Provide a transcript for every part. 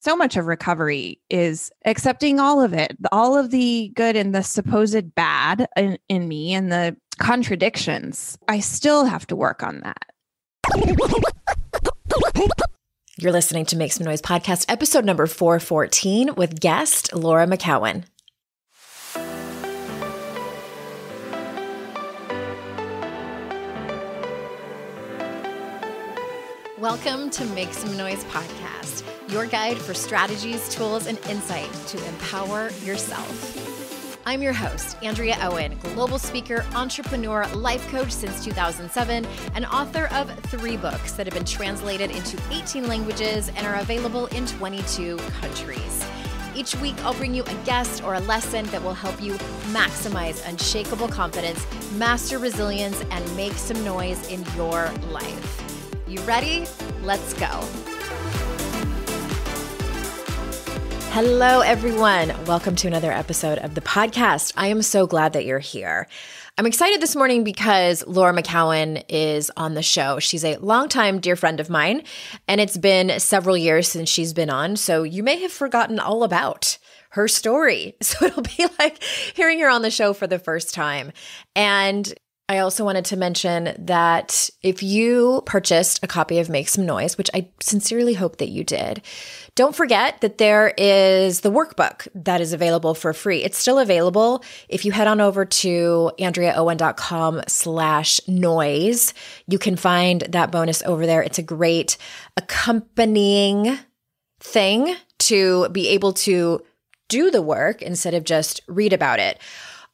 so much of recovery is accepting all of it, all of the good and the supposed bad in, in me and the contradictions. I still have to work on that. You're listening to Make Some Noise podcast, episode number 414 with guest Laura McKowen. Welcome to Make Some Noise podcast, your guide for strategies, tools, and insight to empower yourself. I'm your host, Andrea Owen, global speaker, entrepreneur, life coach since 2007, and author of three books that have been translated into 18 languages and are available in 22 countries. Each week, I'll bring you a guest or a lesson that will help you maximize unshakable confidence, master resilience, and make some noise in your life. You ready? Let's go. Hello, everyone. Welcome to another episode of the podcast. I am so glad that you're here. I'm excited this morning because Laura McKowen is on the show. She's a longtime dear friend of mine, and it's been several years since she's been on. So you may have forgotten all about her story. So it'll be like hearing her on the show for the first time. And I also wanted to mention that if you purchased a copy of Make Some Noise, which I sincerely hope that you did, don't forget that there is the workbook that is available for free. It's still available. If you head on over to andreaowen.com slash noise, you can find that bonus over there. It's a great accompanying thing to be able to do the work instead of just read about it.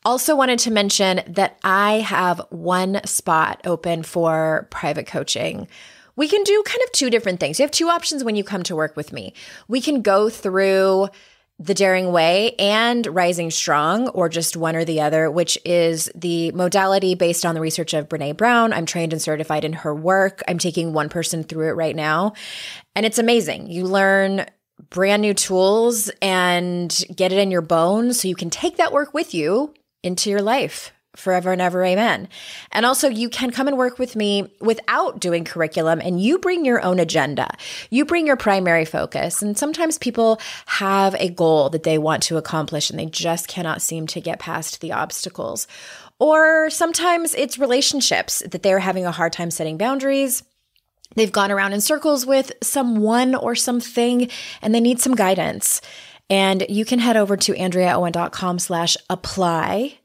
Also, wanted to mention that I have one spot open for private coaching. We can do kind of two different things. You have two options when you come to work with me. We can go through the Daring Way and Rising Strong, or just one or the other, which is the modality based on the research of Brene Brown. I'm trained and certified in her work. I'm taking one person through it right now, and it's amazing. You learn brand new tools and get it in your bones so you can take that work with you into your life forever and ever. Amen. And also, you can come and work with me without doing curriculum and you bring your own agenda. You bring your primary focus. And sometimes people have a goal that they want to accomplish and they just cannot seem to get past the obstacles. Or sometimes it's relationships that they're having a hard time setting boundaries. They've gone around in circles with someone or something and they need some guidance. And you can head over to andreaowen.com slash apply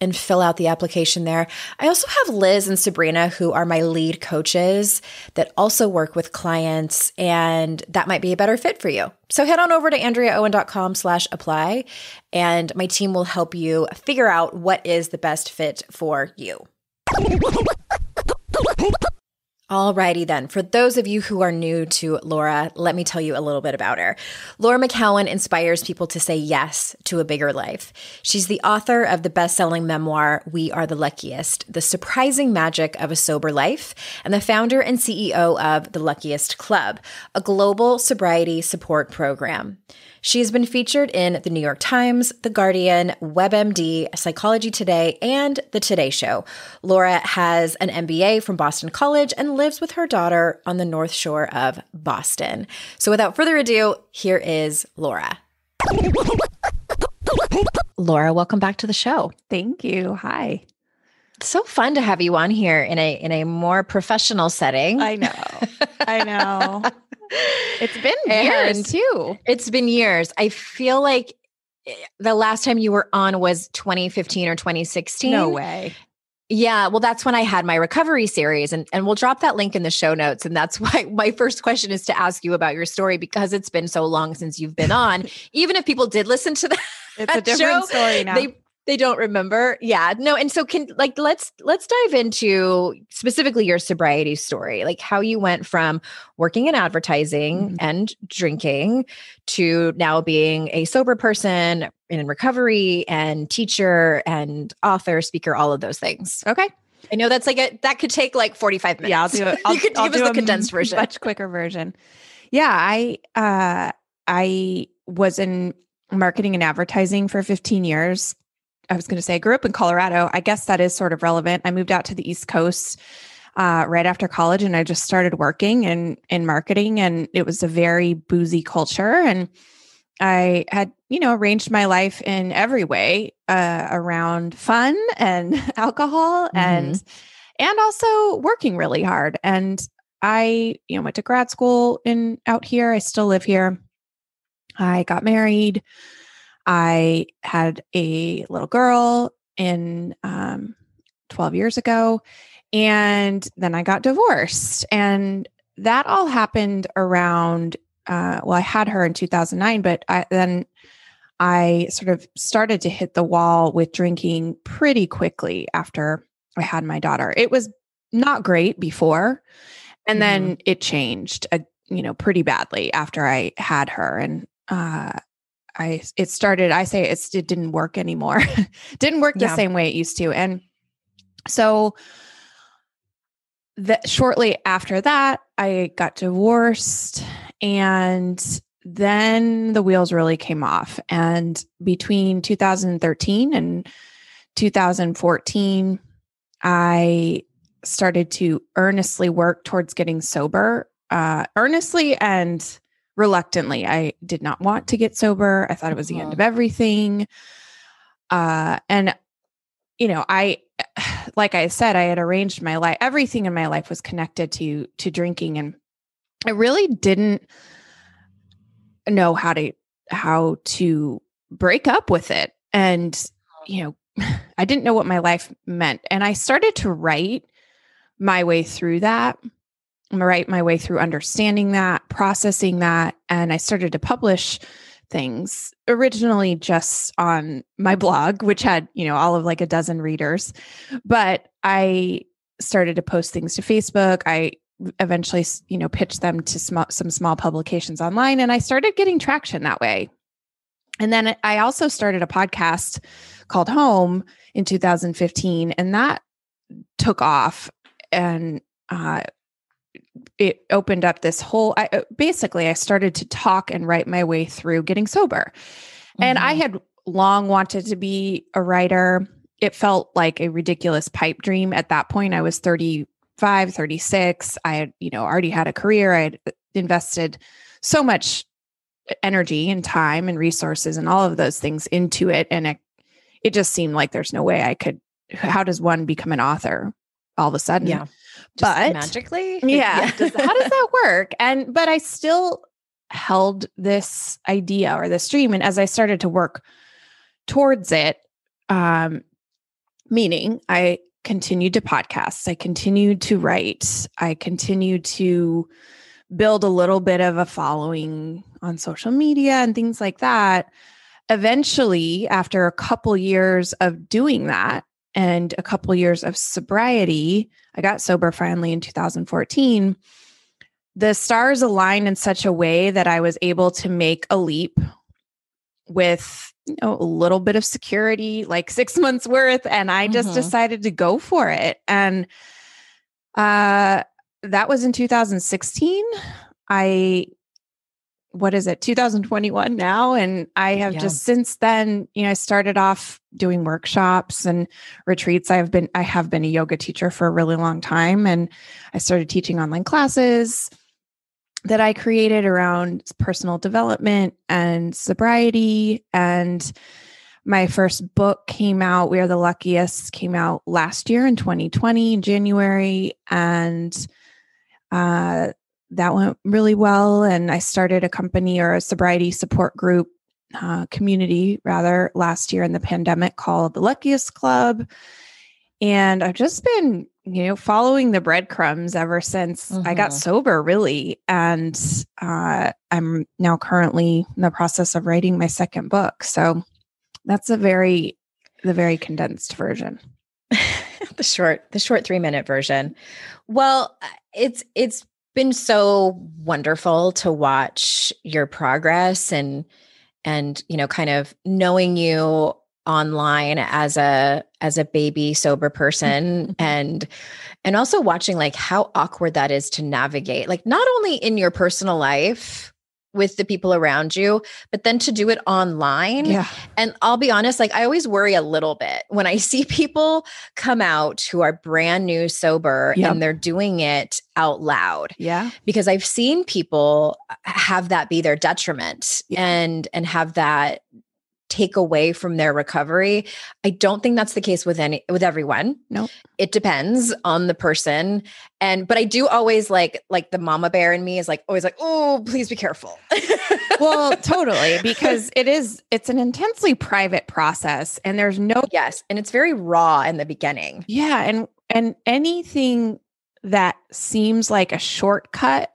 and fill out the application there. I also have Liz and Sabrina, who are my lead coaches that also work with clients, and that might be a better fit for you. So head on over to andreaowen.com slash apply, and my team will help you figure out what is the best fit for you. Alrighty then. For those of you who are new to Laura, let me tell you a little bit about her. Laura McKowen inspires people to say yes to a bigger life. She's the author of the best-selling memoir We Are the Luckiest: The Surprising Magic of a Sober Life, and the founder and CEO of The Luckiest Club, a global sobriety support program. She has been featured in the New York Times, The Guardian, WebMD, Psychology Today, and The Today Show. Laura has an MBA from Boston College and lives with her daughter on the North Shore of Boston. So without further ado, here is Laura. Laura, welcome back to the show. Thank you. Hi. It's so fun to have you on here in a in a more professional setting. I know. I know. It's been years and too. It's been years. I feel like eh, the last time you were on was 2015 or 2016. No way. Yeah, well, that's when I had my recovery series, and, and we'll drop that link in the show notes. And that's why my first question is to ask you about your story because it's been so long since you've been on. Even if people did listen to that, it's a different show, story now. They they don't remember. Yeah. No. And so can like let's let's dive into specifically your sobriety story, like how you went from working in advertising mm-hmm. and drinking to now being a sober person in recovery and teacher and author, speaker, all of those things. Okay. I know that's like a that could take like 45 minutes. Yeah, I'll do it. I'll, you could I'll give us the condensed version. Much quicker version. Yeah, I uh I was in marketing and advertising for 15 years I was going to say, I grew up in Colorado. I guess that is sort of relevant. I moved out to the East Coast uh, right after college, and I just started working in in marketing, and it was a very boozy culture, and I had you know arranged my life in every way uh, around fun and alcohol mm-hmm. and and also working really hard. And I you know went to grad school in out here. I still live here. I got married. I had a little girl in um, 12 years ago. And then I got divorced. And that all happened around, uh, well, I had her in 2009, but I, then I sort of started to hit the wall with drinking pretty quickly after I had my daughter. It was not great before. And mm-hmm. then it changed, uh, you know, pretty badly after I had her. And uh, I it started. I say it's it didn't work anymore. didn't work the yeah. same way it used to, and so that shortly after that, I got divorced, and then the wheels really came off. And between 2013 and 2014, I started to earnestly work towards getting sober, uh, earnestly and reluctantly. I did not want to get sober. I thought it was the end of mm-hmm. everything. Uh, and, you know, I, like I said, I had arranged my life. Everything in my life was connected to to drinking, and I really didn't know how to how to break up with it. And you know, I didn't know what my life meant, and I started to write my way through that right my way through understanding that, processing that, and I started to publish things originally just on my blog which had, you know, all of like a dozen readers, but I started to post things to Facebook. I eventually, you know, pitched them to sm- some small publications online and I started getting traction that way. And then I also started a podcast called Home in 2015 and that took off and uh, it opened up this whole I, uh, basically i started to talk and write my way through getting sober. Mm-hmm. and i mm-hmm. had long wanted to be a writer. It felt like a ridiculous pipe dream. At that point i was 35 36 i had you know already had a career. I had uh, invested so much energy and time and resources and all of those things into it. And it, it just seemed like there's no way i could how does one become an author all of a sudden. Yeah. But magically? Yeah, yeah. does, how does that work? And but i still held this idea or this dream and as i started to work towards it um meaning i continued to podcast i continued to write i continued to build a little bit of a following on social media and things like that. Eventually after a couple years of doing that and a couple years of sobriety, I got sober finally in 2014. The stars aligned in such a way that I was able to make a leap with you know, a little bit of security, like six months worth, and I just mm-hmm. decided to go for it. And uh, that was in 2016. I what is it 2021 now? And i have yeah. just since then you know i started off doing workshops and retreats. I have been i have been a yoga teacher for a really long time and i started teaching online classes that i created around personal development and sobriety. And my first book came out we are the luckiest came out last year in 2020 in january. And uh that went really well. And I started a company or a sobriety support group uh, community rather last year in the pandemic called the Luckiest Club. And I've just been, you know, following the breadcrumbs ever since mm-hmm. I got mm-hmm. sober, really. And uh, I'm now currently in the process of writing my second book. So that's a very, the very condensed version. the short, the short three minute version. Well, it's, it's been so wonderful to watch your progress and and you know kind of knowing you online as a as a baby sober person and and also watching like how awkward that is to navigate like not only in your personal life with the people around you, but then to do it online. Yeah. And I'll be honest, like I always worry a little bit when I see people come out who are brand new sober Yep. and they're doing it out loud Yeah. because I've seen people uh, have that be their detriment Yeah. and and have that take away from their recovery. I don't think that's the case with any with everyone. Nope. It depends on the person. And but I do always like like the mama bear in me is like always like, "Oh, please be careful." Well, totally, because it is, it's an intensely private process and there's no yes, and it's very raw in the beginning. Yeah, and and anything that seems like a shortcut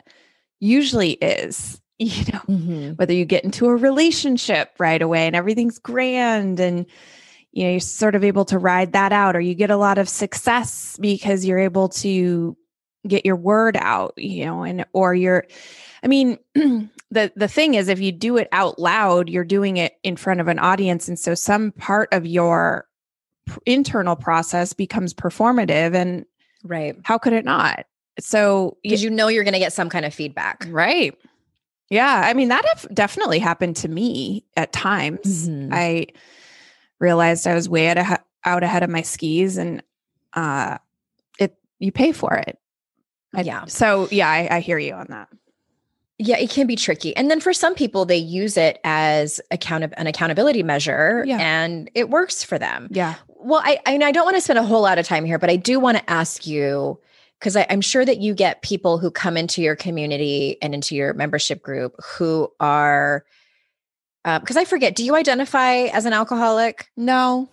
usually is, you know, mm-hmm. whether you get into a relationship right away and everything's grand and you know, you're sort of able to ride that out or you get a lot of success because you're able to get your word out, you know, and or you're I mean, the the thing is if you do it out loud, you're doing it in front of an audience and so some part of your internal process becomes performative and Right. how could it not so Because you know you're going to get some kind of feedback. right yeah i mean that have definitely happened to me at times Mhm. i realized i was way out, out ahead of my skis and uh it you pay for it I- Yeah. so yeah I, I hear you on that Yeah, it can be tricky. And then for some people, they use it as account- an accountability measure Yeah. and it works for them. yeah Well, I, I, and I don't want to spend a whole lot of time here, but I do want to ask you because I'm sure that you get people who come into your community and into your membership group who are, um, because I forget, do you identify as an alcoholic? no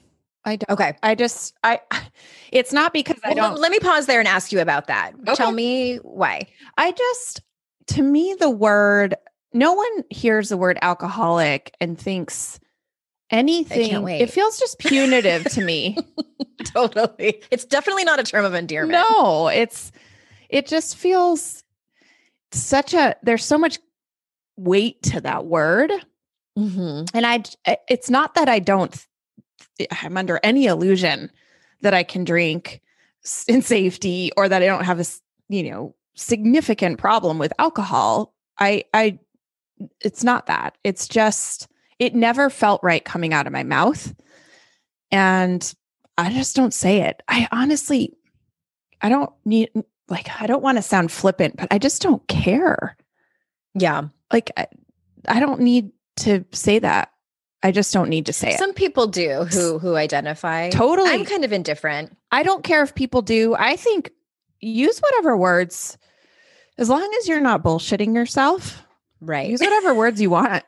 i don't Okay. i just i it's not because i don't let- let me pause there and ask you about that. Tell me why. I just, to me, the word, no one hears the word alcoholic and thinks anything. It feels just punitive to me. totally. It's definitely not a term of endearment. No, it's, it just feels such a, there's so much weight to that word. Mhm. And I it's not that I don't, I'm under any illusion that I can drink in safety or that I don't have a you know, significant problem with alcohol. I, I, it's not that. It's just, it never felt right coming out of my mouth. And I just don't say it. I honestly, I don't need, like, I don't want to sound flippant, but I just don't care. Yeah. Like, I, I don't need to say that. I just don't need to say it. Some people do who who identify. Totally. I'm kind of indifferent. I don't care if people do. I think use whatever words, as long as you're not bullshitting yourself, Right. use whatever words you want.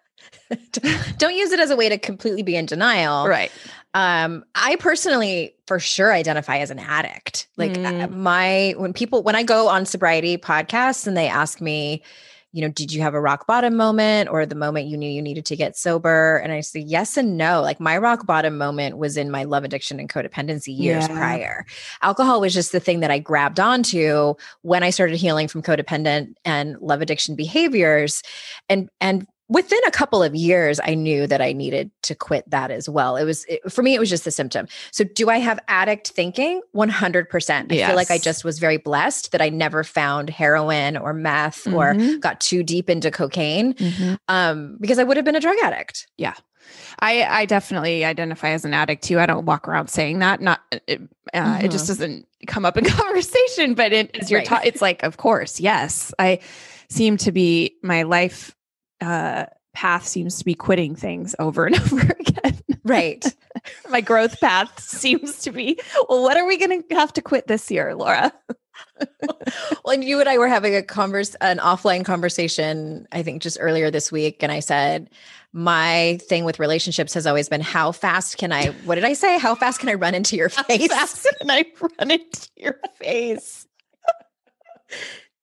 Don't use it as a way to completely be in denial. Right. Um, I personally, for sure, identify as an addict. Like uh, Mm. my when people when I go on sobriety podcasts and they ask me, you know, did you have a rock bottom moment or the moment you knew you needed to get sober? And I say yes and no. Like my rock bottom moment was in my love addiction and codependency years Yeah. prior. Alcohol was just the thing that I grabbed onto when I started healing from codependent and love addiction behaviors. And and within a couple of years I knew that I needed to quit that as well. It was it, for me it was just a symptom. So do I have addict thinking? 100%. I feel like I just was very blessed that I never found heroin or meth or Mhm. got too deep into cocaine Mhm. um, because I would have been a drug addict. I, I definitely identify as an addict too. I don't walk around saying that. Not it, uh, it just doesn't come up in conversation. But it, as you're Right. taught, it's like, of course, yes. I seem to be my life uh, path seems to be quitting things over and over again. Right. my growth path seems to be well what are we going to have to quit this year laura well, and you and I were having a converse, an offline conversation, I think just earlier this week, and I said my thing with relationships has always been how fast can I? What did I say? How fast can I run into your face? fast can i run into your face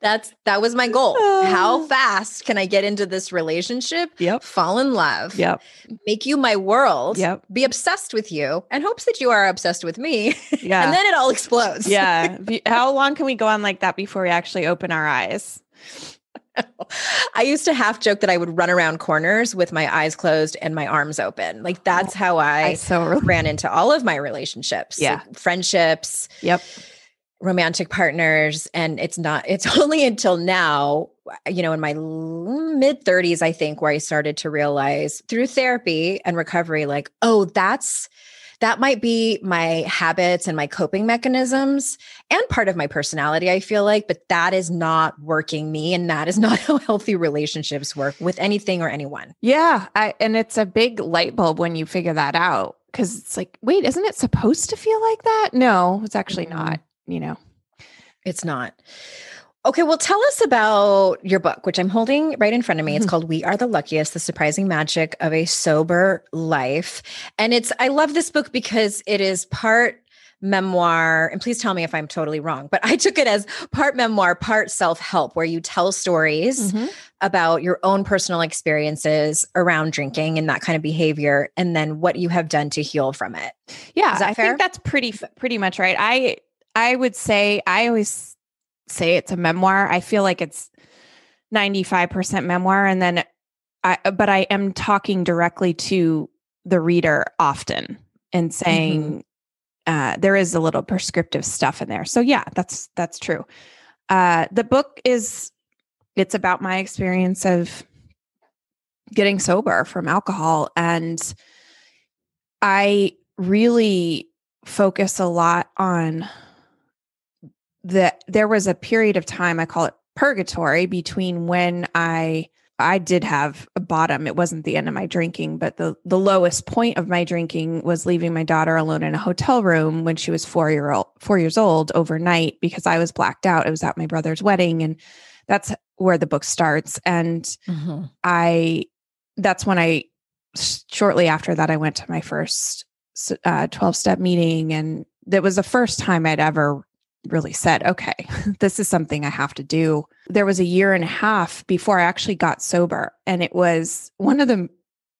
That's that was my goal. How Oh. fast can I get into this relationship? Yep. Fall in love. yep Make you my world. Yep. Be obsessed with you, and hopes that you are obsessed with me. yeah and then it all explodes. yeah how long can we go on like that before we actually open our eyes I used to half joke that I would run around corners with my eyes closed and my arms open. Like that's oh, how i I so ran into all of my relationships. Yeah. like friendships, yep romantic partners. And it's not, it's only until now you know, in my mid 30s, I think, where I started to realize through therapy and recovery, like, oh, that's that might be my habits and my coping mechanisms and part of my personality, I feel like, but that is not working me. And that is not how healthy relationships work with anything or anyone. Yeah. I, and it's a big light bulb when you figure that out because it's like, wait, isn't it supposed to feel like that? No, it's actually mm-hmm. not, you know. It's not. Okay, well, tell us about your book, which I'm holding right in front of me. It's mm-hmm. called We Are the Luckiest The Surprising Magic of a Sober Life. And it's, I love this book because it is part memoir. And please tell me if I'm totally wrong, but I took it as part memoir, part self help, where you tell stories mm-hmm. about your own personal experiences around drinking and that kind of behavior, and then what you have done to heal from it. Yeah, I fair? think that's pretty, pretty much right. I, I would say I always say it's a memoir. I feel like it's 95% memoir and then I but I am talking directly to the reader often and saying mm-hmm. uh, there is a little prescriptive stuff in there. So yeah, that's that's true. Uh, the book is it's about my experience of getting sober from alcohol and I really focus a lot on that there was a period of time I call it purgatory between when I I did have a bottom. It wasn't the end of my drinking, but the the lowest point of my drinking was leaving my daughter alone in a hotel room when she was four year old four years old overnight because I was blacked out. It was at my brother's wedding, and that's where the book starts. And mm-hmm. I that's when I shortly after that I went to my first uh, twelve step meeting, and that was the first time I'd ever really said, okay, this is something I have to do. There was a year and a half before I actually got sober. And it was one of the,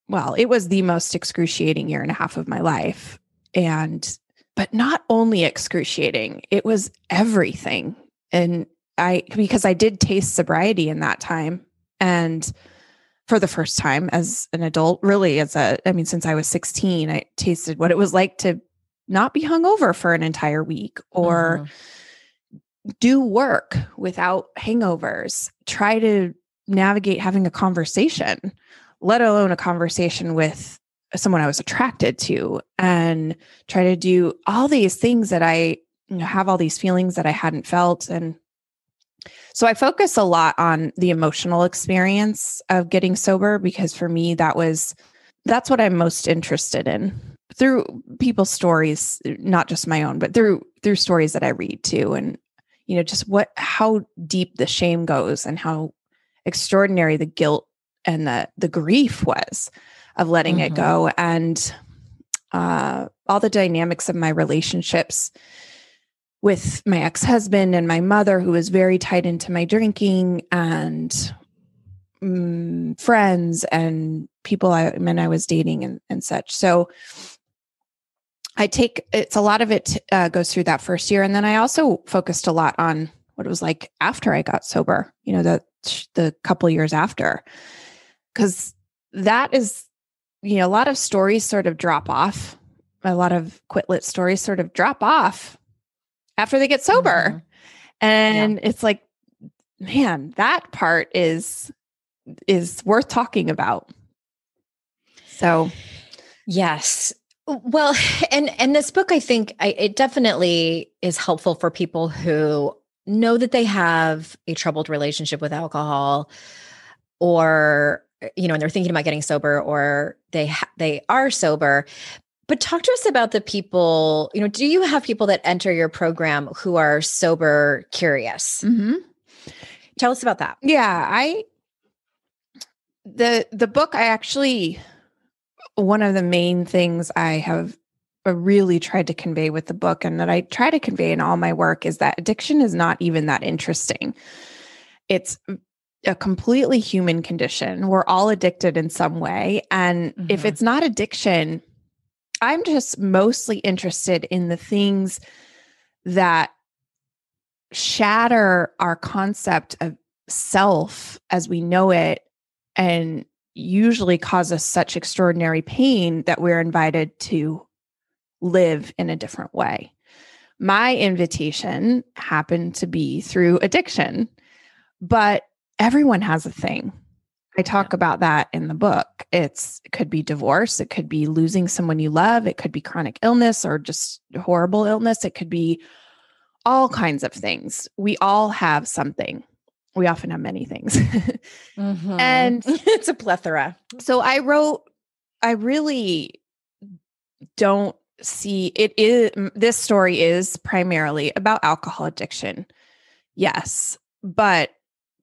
well, it was the most excruciating year and a half of my life. And, but not only excruciating, it was everything. And I, because I did taste sobriety in that time. And for the first time as an adult, really, as a, I mean, since I was 16, I tasted what it was like to not be hungover for an entire week or mm-hmm do work without hangovers. Try to navigate having a conversation, let alone a conversation with someone I was attracted to, and try to do all these things that I you know, have all these feelings that I hadn't felt. And so I focus a lot on the emotional experience of getting sober because for me, that was that's what I'm most interested in through people's stories, not just my own, but through through stories that I read too. And you know just what how deep the shame goes and how extraordinary the guilt and the the grief was of letting mm-hmm. it go and uh, all the dynamics of my relationships with my ex-husband and my mother who was very tied into my drinking and um, friends and people I men I was dating and, and such so I take it's a lot of it uh, goes through that first year, and then I also focused a lot on what it was like after I got sober. You know, the the couple years after, because that is, you know, a lot of stories sort of drop off. A lot of quit lit stories sort of drop off after they get sober, mm-hmm. and yeah. it's like, man, that part is is worth talking about. So, yes, well, and and this book, I think, I, it definitely is helpful for people who know that they have a troubled relationship with alcohol, or you know, and they're thinking about getting sober, or they ha- they are sober. But talk to us about the people. You know, do you have people that enter your program who are sober curious? Mm-hmm. Tell us about that. Yeah, I the the book I actually one of the main things I have uh, really tried to convey with the book and that I try to convey in all my work is that addiction is not even that interesting. It's a completely human condition. We're all addicted in some way. And mm-hmm. if it's not addiction, I'm just mostly interested in the things that shatter our concept of self as we know it and usually cause us such extraordinary pain that we're invited to live in a different way. My invitation happened to be through addiction, but everyone has a thing. I talk about that in the book. It's it could be divorce, it could be losing someone you love, it could be chronic illness or just horrible illness, it could be all kinds of things. We all have something. We often have many things. mm-hmm. And it's a plethora. So I wrote I really don't see it is this story is primarily about alcohol addiction. Yes, but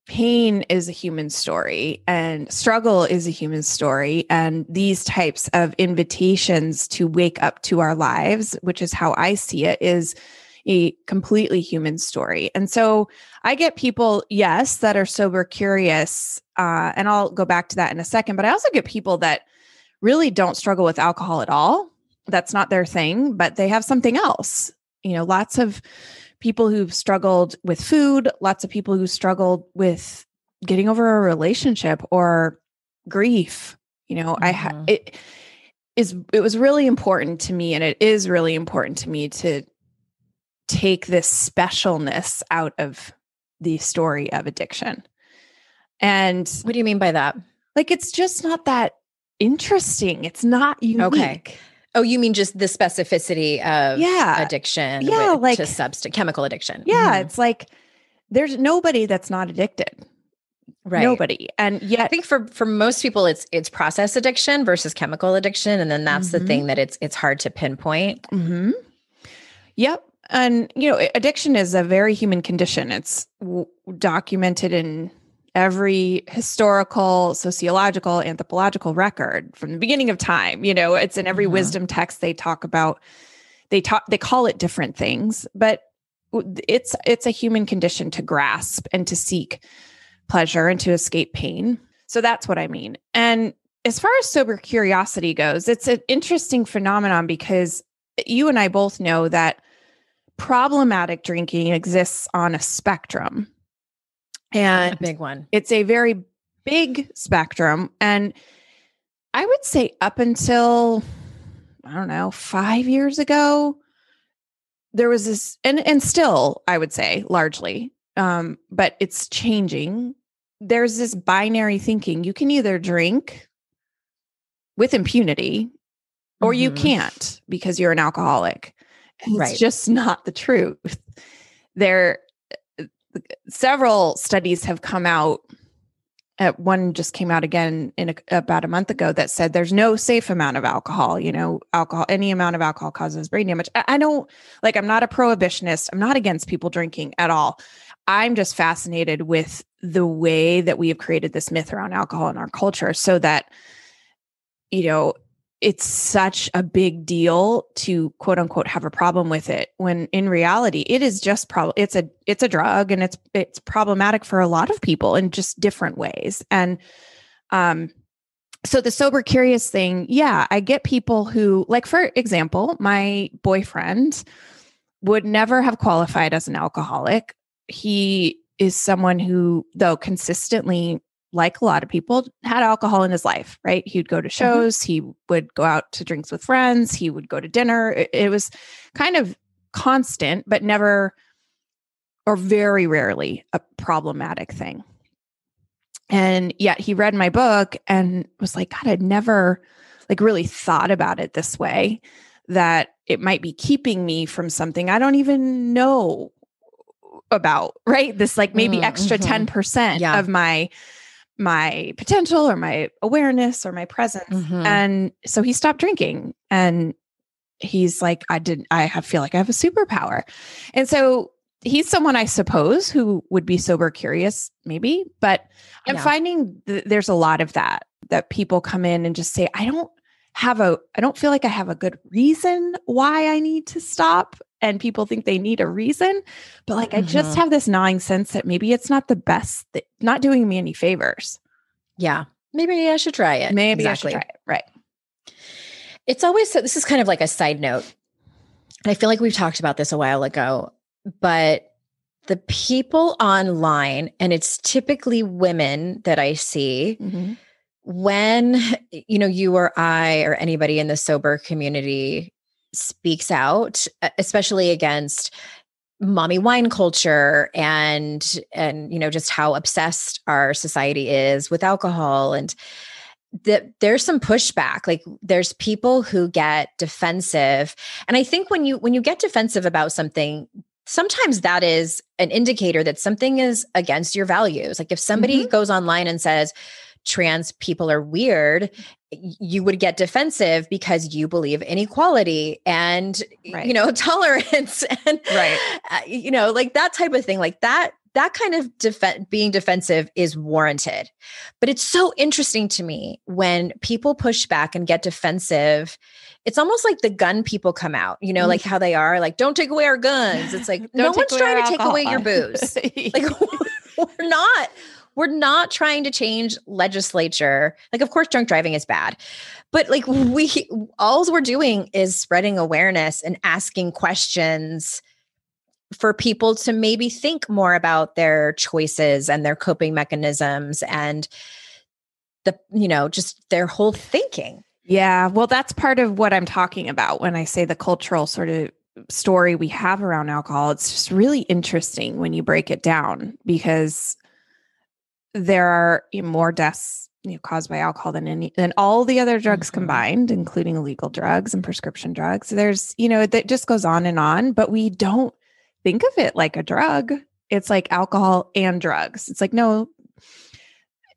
pain is a human story and struggle is a human story and these types of invitations to wake up to our lives which is how i see it is a completely human story and so i get people yes that are sober curious uh, and i'll go back to that in a second but i also get people that really don't struggle with alcohol at all that's not their thing but they have something else you know lots of people who've struggled with food, lots of people who struggled with getting over a relationship or grief. You know, mm-hmm. I ha- it is it was really important to me and it is really important to me to take this specialness out of the story of addiction. And what do you mean by that? Like it's just not that interesting. It's not unique. Okay. Oh, you mean just the specificity of yeah. addiction yeah, like, to substance chemical addiction. Yeah, mm-hmm. it's like there's nobody that's not addicted. Right. Nobody. And yet I think for for most people it's it's process addiction versus chemical addiction and then that's mm-hmm. the thing that it's it's hard to pinpoint. Mhm. Yep. And you know, addiction is a very human condition. It's w- documented in every historical, sociological, anthropological record from the beginning of time. You know, it's in every mm-hmm. wisdom text they talk about. They talk. They call it different things, but it's it's a human condition to grasp and to seek pleasure and to escape pain. So that's what I mean. And as far as sober curiosity goes, it's an interesting phenomenon because you and I both know that problematic drinking exists on a spectrum and a big one. It's a very big spectrum. And I would say up until, I don't know, five years ago, there was this, and, and still, I would say largely, um, but it's changing. There's this binary thinking. You can either drink with impunity or mm-hmm. you can't because you're an alcoholic. And right. It's just not the truth. There several studies have come out. Uh, one just came out again in a, about a month ago that said there's no safe amount of alcohol. You know, alcohol, any amount of alcohol causes brain damage. I, I don't like, I'm not a prohibitionist. I'm not against people drinking at all. I'm just fascinated with the way that we have created this myth around alcohol in our culture so that, you know, it's such a big deal to quote unquote have a problem with it when in reality it is just probably it's a it's a drug and it's it's problematic for a lot of people in just different ways. And um so the sober curious thing yeah i get people who like for example my boyfriend would never have qualified as an alcoholic. He is someone who though consistently like a lot of people, had alcohol in his life, right? He would go to mm-hmm. shows, mm-hmm. he would go out to drinks with friends, he would go to dinner. It, it, was kind of constant, but never or very rarely a problematic thing. And yet he read my book and was like, God, I'd never like really thought about it this way that it might be keeping me from something I don't even know about, right? This like maybe mm, extra mm-hmm. 10% yeah. of my my potential or my awareness or my presence. Mm-hmm. And so he stopped drinking and he's like, I didn't, I have, feel like I have a superpower. And so he's someone I suppose who would be sober curious, maybe, but I'm yeah. finding th- there's a lot of that, that people come in and just say, I don't have a, I don't feel like I have a good reason why I need to stop and people think they need a reason. But like, mm-hmm. I just mm-hmm. have this gnawing sense that maybe it's not the best, that, not doing me any favors. Yeah. Maybe I should try it. Maybe exactly. I should try it. Right. It's always so, this is kind of like a side note. And I feel like we've talked about this a while ago, but the people online, and it's typically women that I see. Mm-hmm when you know you or i or anybody in the sober community speaks out, especially against mommy wine culture and and you know just how obsessed our society is with alcohol and that there's some pushback like there's people who get defensive and i think when you when you get defensive about something sometimes that is an indicator that something is against your values like if somebody mm-hmm. goes online and says trans people are weird you would get defensive because you believe in equality and right. you know tolerance and right. uh, you know like that type of thing like that that kind of def- being defensive is warranted. But it's so interesting to me when people push back and get defensive it's almost like the gun people come out you know like mm-hmm. how they are like don't take away our guns. It's like no one's trying to take away your booze. Like we're not we're not trying to change legislature. Like, of course, drunk driving is bad, but like we, all we're doing is spreading awareness and asking questions for people to maybe think more about their choices and their coping mechanisms and the, you know, just their whole thinking. Yeah. Well, that's part of what I'm talking about when I say the cultural sort of story we have around alcohol. It's just really interesting when you break it down because there are more deaths you know, caused by alcohol than any than all the other drugs mm-hmm. combined, including illegal drugs and prescription drugs. There's, you know, that just goes on and on, but we don't think of it like a drug. It's like alcohol and drugs. It's like no.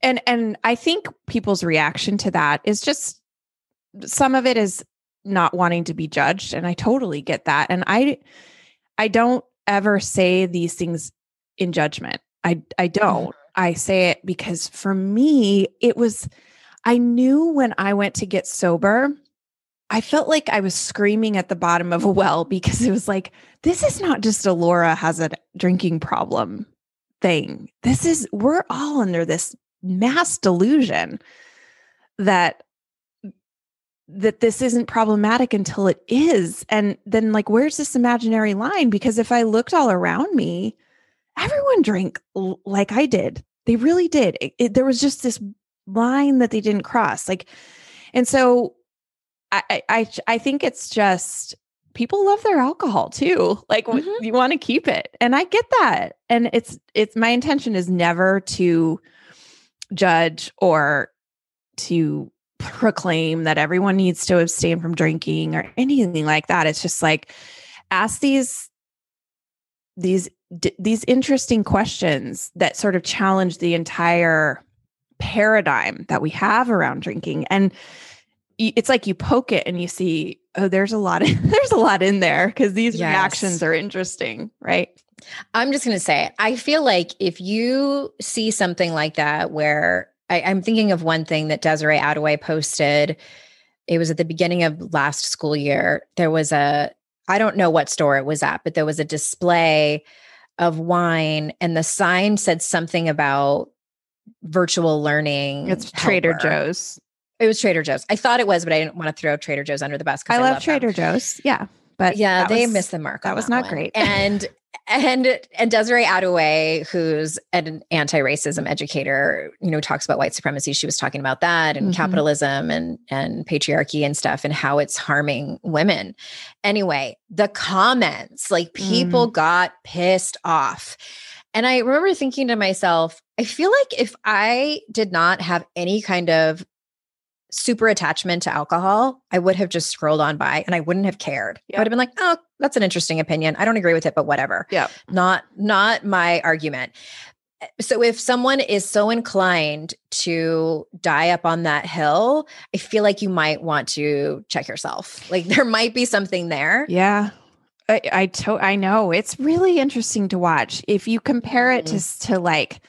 And and I think people's reaction to that is just some of it is not wanting to be judged and I totally get that. And I I don't ever say these things in judgment. I I don't. I say it because for me, it was, I knew when I went to get sober, I felt like I was screaming at the bottom of a well because it was like, this is not just a Laura has a drinking problem thing. This is, we're all under this mass delusion that that this isn't problematic until it is and then like where's this imaginary line because if i looked all around me everyone drank like I did. They really did. It, it, there was just this line that they didn't cross. Like, and so I, I, I think it's just people love their alcohol too. Like mm-hmm. you want to keep it. And I get that. And it's, it's my intention is never to judge or to proclaim that everyone needs to abstain from drinking or anything like that. It's just like ask these these d- these interesting questions that sort of challenge the entire paradigm that we have around drinking. And it's like you poke it and you see oh there's a lot of, there's a lot in there because these yes. reactions are interesting right? I'm just going to say i feel like if you see something like that where I, i'm thinking of one thing that desiree adaway posted. It was at the beginning of last school year. There was a i don't know what store it was at but there was a display of wine and the sign said something about virtual learning. It's helper. Trader Joe's. It was Trader Joe's. I thought it was, but I didn't want to throw Trader Joe's under the bus. I, I, love, Trader them. Joe's. Yeah. But yeah, they was, missed the mark. That was that not one. great. And and and Desiree Adaway, who's an anti-racism educator, you know, talks about white supremacy. She was talking about that and mm-hmm. capitalism and and patriarchy and stuff and how it's harming women. Anyway, the comments, like people mm. got pissed off. And I remember thinking to myself, I feel like if I did not have any kind of super attachment to alcohol, I would have just scrolled on by and I wouldn't have cared. Yep. I would have been like, oh, that's an interesting opinion. I don't agree with it, but whatever. Yeah. Not not my argument. So if someone is so inclined to die up on that hill, I feel like you might want to check yourself. Like there might be something there. Yeah. I I, to- I know it's really interesting to watch. If you compare it mm-hmm. to to like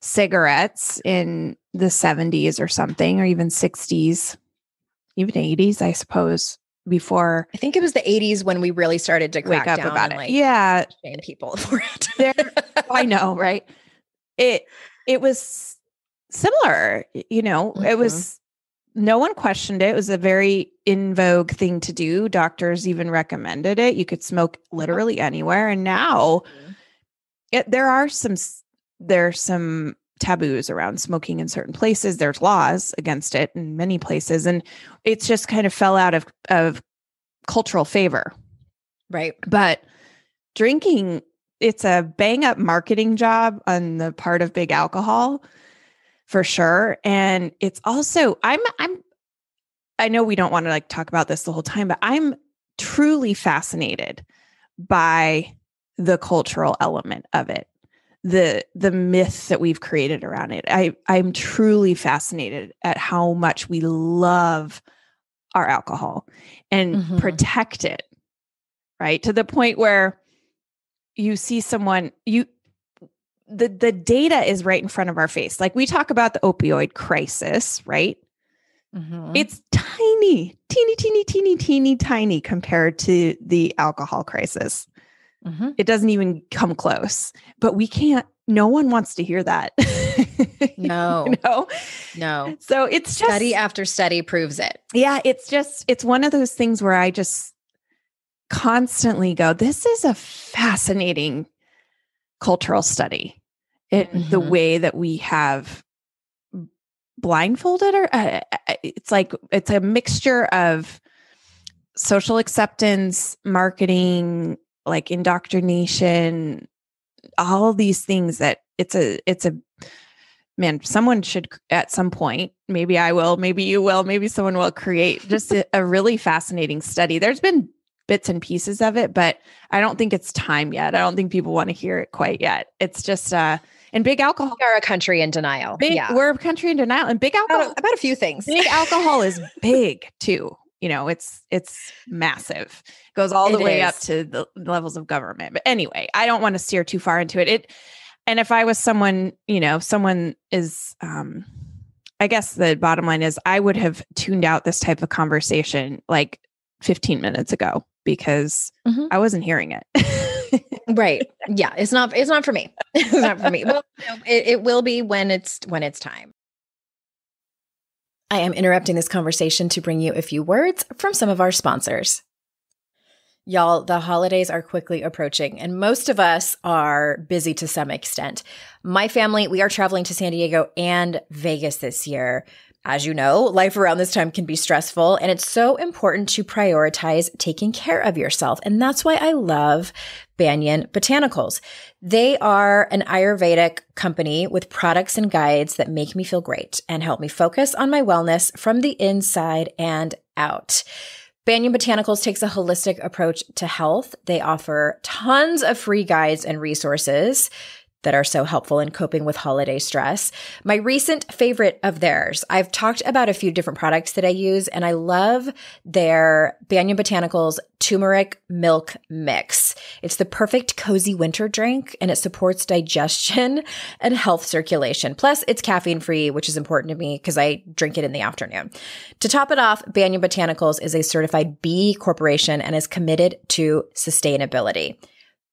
cigarettes in the 70s or something, or even 60s, even 80s, I suppose, before. I think it was the 80s when we really started to wake up about it. Like yeah. Shame people for it. there, I know, right? It, it was similar, you know, mm-hmm. it was, no one questioned it. It was a very in vogue thing to do. Doctors even recommended it. You could smoke literally anywhere. And now mm-hmm. it, there are some, there's some taboos around smoking in certain places. There's laws against it in many places, and it's just kind of fell out of of cultural favor. Right. But drinking it's a bang up marketing job on the part of big alcohol for sure. And it's also I'm I'm I know we don't want to like talk about this the whole time, but I'm truly fascinated by the cultural element of it the the myth that we've created around it. I i'm truly fascinated at how much we love our alcohol and mm-hmm. protect it right? To the point where you see someone you the the data is right in front of our face. Like we talk about the opioid crisis right? Mm-hmm. it's tiny teeny teeny teeny teeny tiny compared to the alcohol crisis mm-hmm. it doesn't even come close but we can't no one wants to hear that. No. no no. So it's just study after study proves it. Yeah it's just it's one of those things where i just constantly go this is a fascinating cultural study. In mm-hmm. the way that we have blindfolded or uh, uh, it's like it's a mixture of social acceptance marketing like indoctrination all these things that it's a it's a man someone should at some point maybe i will maybe you will maybe someone will create just a, a really fascinating study. There's been bits and pieces of it but i don't think it's time yet. I don't think people want to hear it quite yet. It's just uh and big alcohol we are a country in denial big, yeah. we're a country in denial and big alcohol about, about a few things. Big alcohol is big too you know it's it's massive. Goes all the it way is. up to the levels of government. But anyway i don't want to steer too far into it. It and if i was someone you know someone is um i guess the bottom line is i would have tuned out this type of conversation like 15 minutes ago because mm-hmm. i wasn't hearing it. Right. Yeah it's not it's not for me. It's not for me. Well it, it will be when it's when it's time I am interrupting this conversation to bring you a few words from some of our sponsors. Y'all, the holidays are quickly approaching, and most of us are busy to some extent. My family, we are traveling to San Diego and Vegas this year. As you know, life around this time can be stressful, and it's so important to prioritize taking care of yourself. And that's why I love Banyan Botanicals. They are an Ayurvedic company with products and guides that make me feel great and help me focus on my wellness from the inside and out. Banyan Botanicals takes a holistic approach to health. They offer tons of free guides and resources that are so helpful in coping with holiday stress. My recent favorite of theirs, I've talked about a few different products that I use, and I love their Banyan Botanicals turmeric milk mix. It's the perfect cozy winter drink, and it supports digestion and health circulation. Plus, it's caffeine free, which is important to me because I drink it in the afternoon. To top it off, Banyan Botanicals is a certified B corporation and is committed to sustainability.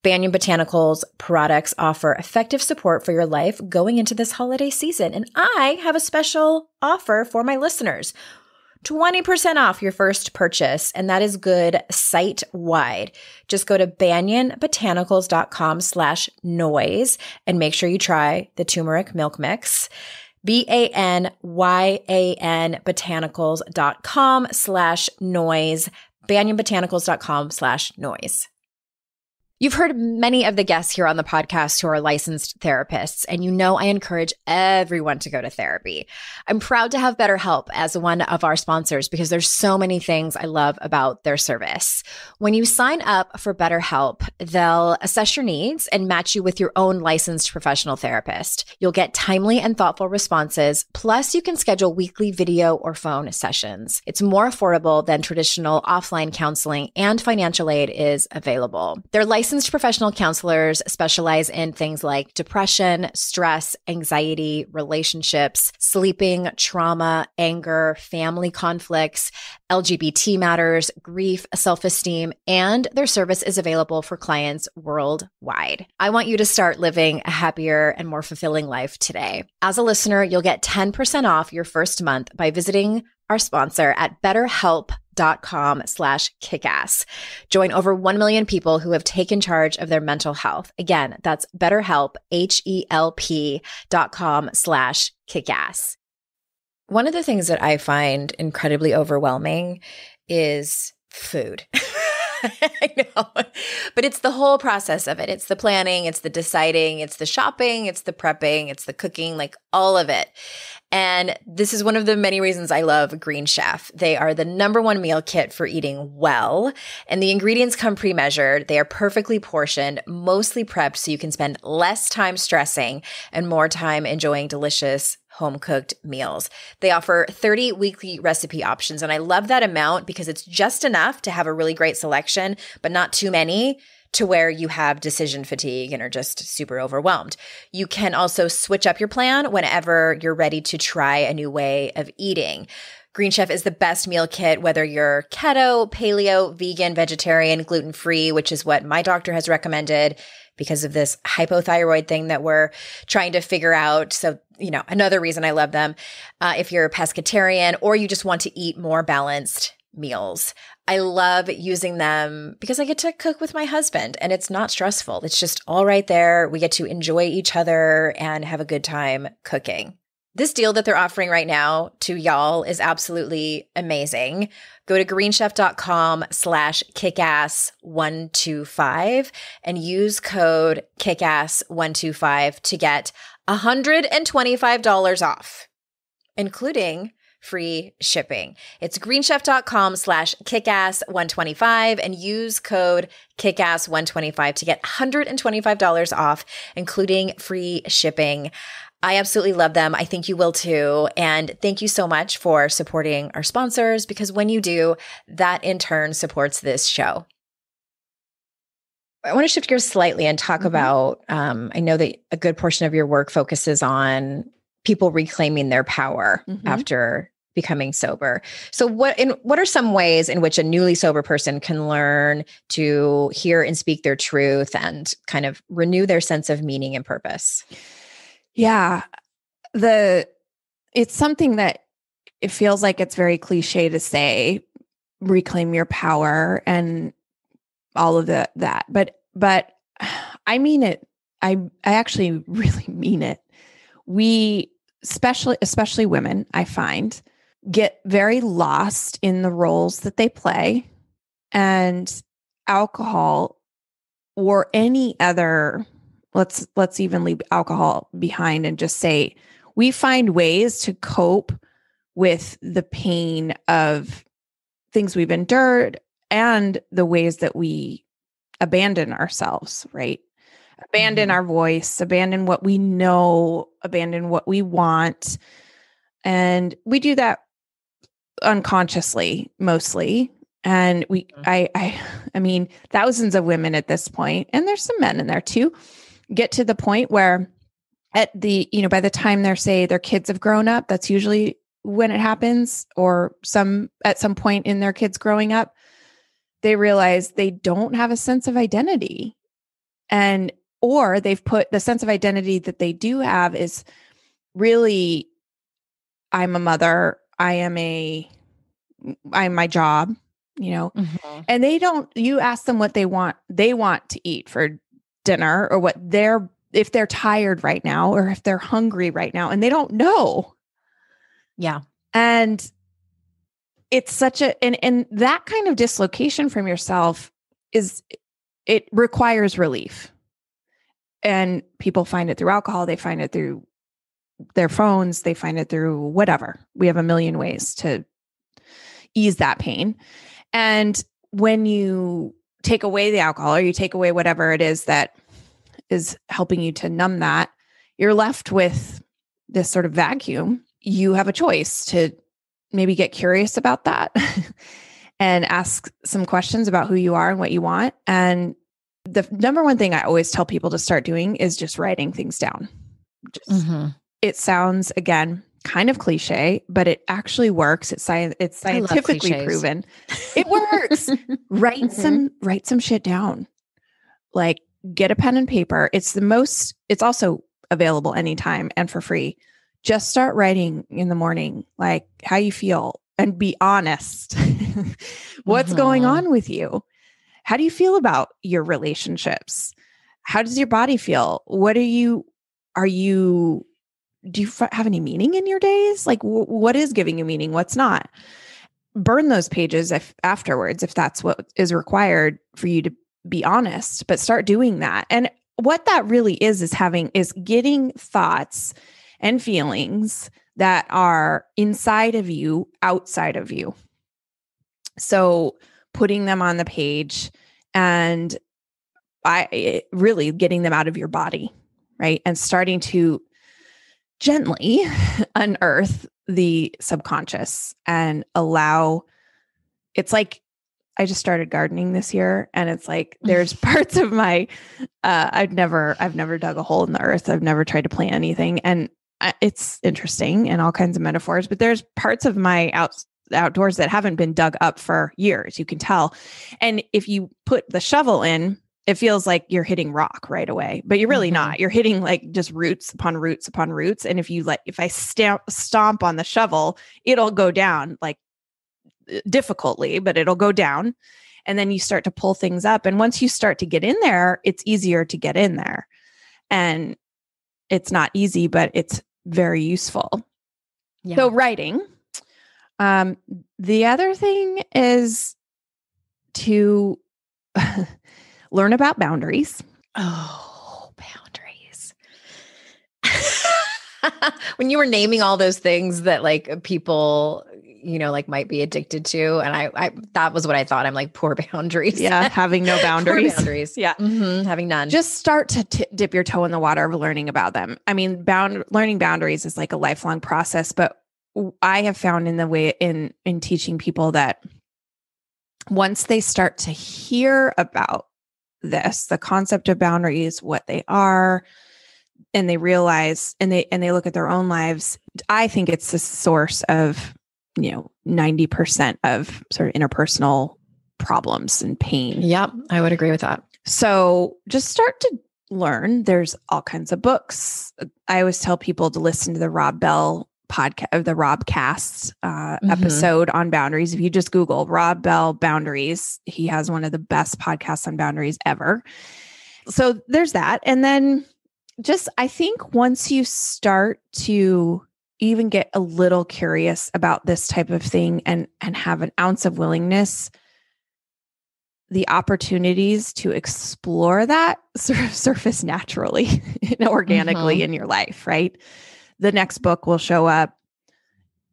Banyan Botanicals products offer effective support for your life going into this holiday season. And I have a special offer for my listeners. 20% off your first purchase, and that is good site wide. Just go to banyanbotanicals.com slash noise and make sure you try the turmeric milk mix. B-A-N-Y-A-N botanicals.com slash noise, banyanbotanicals.com slash noise. You've heard many of the guests here on the podcast who are licensed therapists, and you know I encourage everyone to go to therapy. I'm proud to have BetterHelp as one of our sponsors because there's so many things I love about their service. When you sign up for BetterHelp, they'll assess your needs and match you with your own licensed professional therapist. You'll get timely and thoughtful responses, plus you can schedule weekly video or phone sessions. It's more affordable than traditional offline counseling and financial aid is available. Their licensed licensed professional counselors specialize in things like depression, stress, anxiety, relationships, sleeping, trauma, anger, family conflicts, LGBT matters, grief, self esteem, and their service is available for clients worldwide. I want you to start living a happier and more fulfilling life today. As a listener, you'll get 10% off your first month by visiting our sponsor at BetterHelp dot com slash kickass. Join over 1 million people who have taken charge of their mental health. Again, that's betterhelp, H-E-L-P dot com slash kickass. One of the things that I find incredibly overwhelming is food. I know. But it's the whole process of it. It's the planning, it's the deciding, it's the shopping, it's the prepping, it's the cooking, like all of it. And this is one of the many reasons I love Green Chef. They are the number one meal kit for eating well, and the ingredients come pre measured. They are perfectly portioned, mostly prepped so you can spend less time stressing and more time enjoying delicious home cooked meals. They offer 30 weekly recipe options, and I love that amount because it's just enough to have a really great selection, but not too many to where you have decision fatigue and are just super overwhelmed. You can also switch up your plan whenever you're ready to try a new way of eating. Green Chef is the best meal kit, whether you're keto, paleo, vegan, vegetarian, gluten free, which is what my doctor has recommended because of this hypothyroid thing that we're trying to figure out. So, you know, another reason I love them. Uh, if you're a pescatarian or you just want to eat more balanced meals. I love using them because I get to cook with my husband and it's not stressful. It's just all right there. We get to enjoy each other and have a good time cooking. This deal that they're offering right now to y'all is absolutely amazing. Go to greenchef.com slash kickass125 and use code kickass125 to get $125 off, including free shipping. It's greenchef.com slash kickass125 and use code kickass125 to get $125 off, including free shipping. I absolutely love them. I think you will too. And thank you so much for supporting our sponsors because when you do, that in turn supports this show. I want to shift gears slightly and talk mm-hmm. about. Um, I know that a good portion of your work focuses on people reclaiming their power mm-hmm. after becoming sober. So what in what are some ways in which a newly sober person can learn to hear and speak their truth and kind of renew their sense of meaning and purpose? Yeah. The it's something that it feels like it's very cliche to say reclaim your power and all of the that. But but I mean it I I actually really mean it. We especially especially women, I find, get very lost in the roles that they play and alcohol or any other let's let's even leave alcohol behind and just say we find ways to cope with the pain of things we've endured and the ways that we abandon ourselves right abandon mm-hmm. our voice abandon what we know abandon what we want and we do that unconsciously mostly and we mm-hmm. i i i mean thousands of women at this point and there's some men in there too get to the point where at the you know by the time they're say their kids have grown up that's usually when it happens or some at some point in their kids growing up they realize they don't have a sense of identity. And or they've put the sense of identity that they do have is really i'm a mother i am a i'm my job you know? Mm-hmm. and they don't you ask them what they want they want to eat for dinner or what they're if they're tired right now or if they're hungry right now and they don't know. Yeah. And it's such a and and that kind of dislocation from yourself is it requires relief. And people find it through alcohol they find it through their phones they find it through whatever. We have a million ways to ease that pain. And when you take away the alcohol or you take away whatever it is that is helping you to numb that you're left with this sort of vacuum. You have a choice to maybe get curious about that and ask some questions about who you are and what you want and the number one thing I always tell people to start doing is just writing things down. Just, mm-hmm. It sounds again kind of cliche, but it actually works. It's science. It's scientifically proven. It works. write mm-hmm. some write some shit down. Like get a pen and paper. It's the most. It's also available anytime and for free. Just start writing in the morning, like how you feel, and be honest. What's mm-hmm. going on with you? How do you feel about your relationships? How does your body feel? What are you, are you, do you have any meaning in your days? Like, w- what is giving you meaning? What's not? burn those pages if afterwards if that's what is required for you to be honest but start doing that and what that really is is having is getting thoughts and feelings that are inside of you outside of you. So putting them on the page and i really getting them out of your body right? And starting to gently unearth the subconscious and allow it's like I just started gardening this year and it's like there's parts of my uh I've never I've never dug a hole in the earth. I've never tried to plant anything. And it's interesting and all kinds of metaphors, but there's parts of my out outdoors that haven't been dug up for years, you can tell. And if you put the shovel in, it feels like you're hitting rock right away, but you're really mm-hmm. not. You're hitting like just roots upon roots upon roots. And if you like, if I stamp stomp on the shovel, it'll go down like uh, difficultly, but it'll go down. And then you start to pull things up. And once you start to get in there, it's easier to get in there. And it's not easy, but it's very useful. Yeah. So writing. Um, the other thing is to learn about boundaries. Oh, boundaries. when you were naming all those things that like people you know like might be addicted to and i i that was what i thought. I'm like poor boundaries. Yeah having no boundaries. boundaries. Yeah. Mm-hmm, having none. Just start to t- dip your toe in the water of learning about them. I mean bound learning boundaries is like a lifelong process but i have found in the way in in teaching people that once they start to hear about this the concept of boundaries what they are and they realize and they and they look at their own lives i think it's the source of you know 90% of sort of interpersonal problems and pain yep i would agree with that so just start to learn there's all kinds of books i always tell people to listen to the rob bell podcast, of the Rob Cast uh, mm-hmm. episode on boundaries. If you just Google Rob Bell boundaries, he has one of the best podcasts on boundaries ever. So there's that. And then just, I think once you start to even get a little curious about this type of thing and and have an ounce of willingness the opportunities to explore that sort of surface naturally and organically mm-hmm. in your life right the next book will show up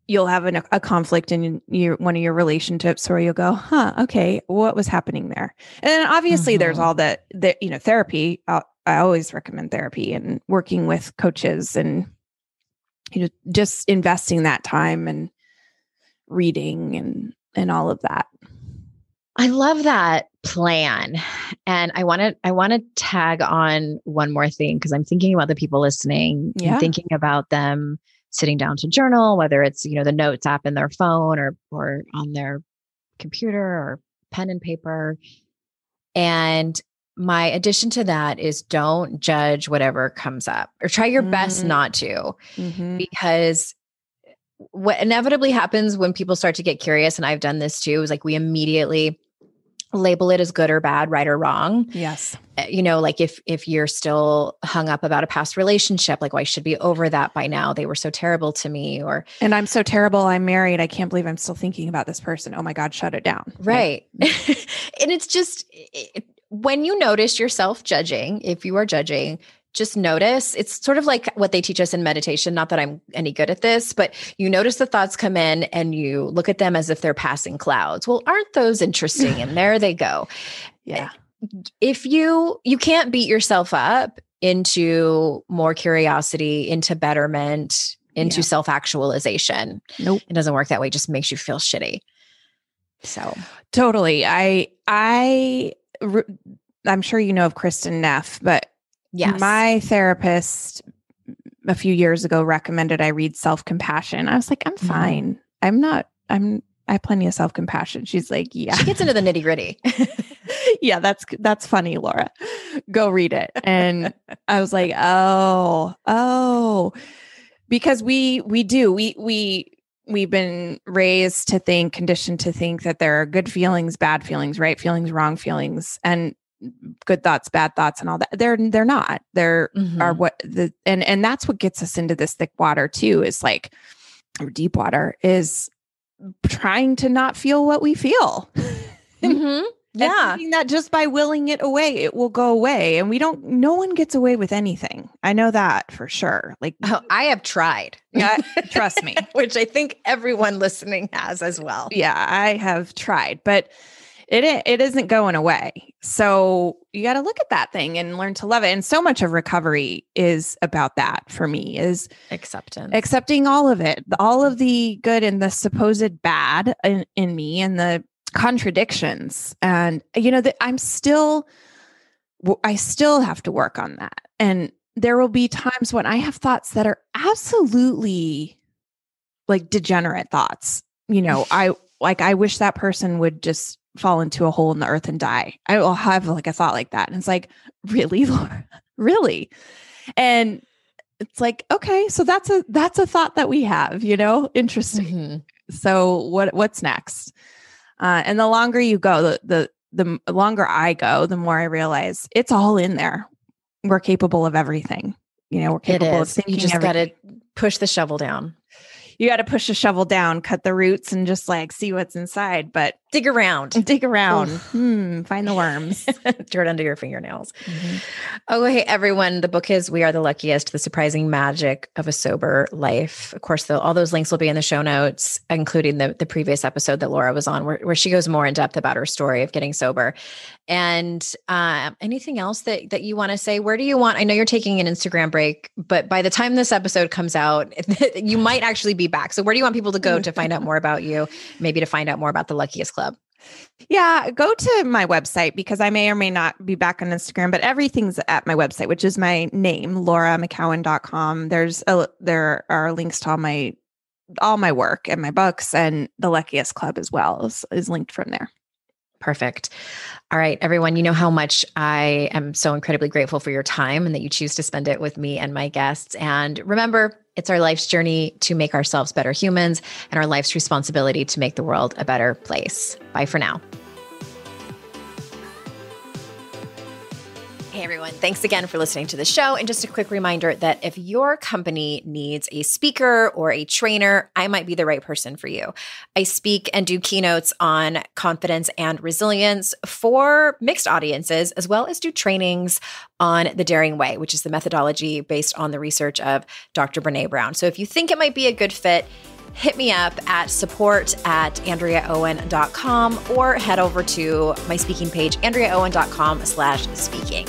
you'll have an, a conflict in your one of your relationships where you'll go huh okay what was happening there and then obviously mm-hmm. there's all the the you know therapy I'll, i always recommend therapy and working with coaches and you know just investing that time and reading and and all of that I love that plan. And I want to I want to tag on one more thing because I'm thinking about the people listening yeah. and thinking about them sitting down to journal, whether it's, you know, the notes app in their phone or or on their computer or pen and paper. And my addition to that is don't judge whatever comes up or try your mm-hmm. best not to mm-hmm. because what inevitably happens when people start to get curious and I've done this too is like we immediately label it as good or bad right or wrong. Yes. Eh, you know like if if you're still hung up about a past relationship like well, should be over that by now. They were so terrible to me or and i'm so terrible. I'm married. I can't believe i'm still thinking about this person. Oh my god shut it down. Right, right? and it's just it, when you notice yourself judging if you are judging just notice. It's sort of like what they teach us in meditation. Not that I'm any good at this, but you notice the thoughts come in and you look at them as if they're passing clouds. Well, aren't those interesting? and there they go. Yeah. If you you can't beat yourself up into more curiosity, into betterment, into yeah. self-actualization. Nope. It doesn't work that way. It just makes you feel shitty. So totally. I I I'm sure you know of Kristin Neff, but Yes. My therapist a few years ago recommended I read self compassion. I was like, I'm mm-hmm. fine. Mm-hmm. I'm not, I'm, I have plenty of self compassion. She's like, yeah. She gets into the nitty gritty. yeah, that's, that's funny, Laura. Go read it. And I was like, oh, oh, because we, we do, we, we, we've been raised to think conditioned to think that there are good feelings bad feelings right feelings wrong feelings and good thoughts bad thoughts and all that they're they're not they're mm-hmm. are what the and and that's what gets us into this thick water too is like or deep water is trying to not feel what we feel. Mhm. Yeah. that just by willing it away, it will go away. And we don't, no one gets away with anything. I know that for sure. Like, Oh, I have tried. yeah, trust me. Which I think everyone listening has as well. Yeah, I have tried, but it it isn't going away. So you got to look at that thing and learn to love it. And so much of recovery is about that for me is Acceptance. accepting all of it, all of the good and the supposed bad in, in me and the contradictions. And you know that I'm still i still have to work on that. And there will be times when I have thoughts that are absolutely like degenerate thoughts. You know, I like I wish that person would just fall into a hole in the earth and die. I will have like a thought like that. And it's like, really, Laura? Really? And it's like, okay, so that's a that's a thought that we have, you know? Interesting. Mhm. So what what's next? Uh, and the longer you go, the, the the longer I go, the more I realize it's all in there. We're capable of everything. You know, we're capable of thinking. You just got to push the shovel down. You got to push the shovel down, cut the roots, and just like see what's inside. But Dig around. dig around, hmm, find the worms. Dirt under your fingernails. Oh, hey, everyone. The book is We Are the Luckiest The Surprising Magic of a Sober Life. Of course, the, all those links will be in the show notes, including the, the previous episode that Laura was on, where, where she goes more in depth about her story of getting sober. And uh, anything else that, that you want to say? Where do you want? I know you're taking an Instagram break, but by the time this episode comes out, you might actually be back. So, where do you want people to go to find out more about you? Maybe to find out more about the Luckiest Club? Yeah, go to my website because I may or may not be back on Instagram, but everything's at my website, which is my name, lauramckowen.com. There's a, there are links to all my all my work and my books and the Luckiest Club as well is, is linked from there. Perfect. All right, everyone, you know how much I am so incredibly grateful for your time and that you choose to spend it with me and my guests. And remember, it's our life's journey to make ourselves better humans and our life's responsibility to make the world a better place. Bye for now. Everyone, thanks again for listening to the show. And just a quick reminder that if your company needs a speaker or a trainer, I might be the right person for you. I speak and do keynotes on confidence and resilience for mixed audiences, as well as do trainings on the Daring Way, which is the methodology based on the research of Dr. Brene Brown. So if you think it might be a good fit, hit me up at support at andreaowen.com or head over to my speaking page, andreaowen.com slash speaking.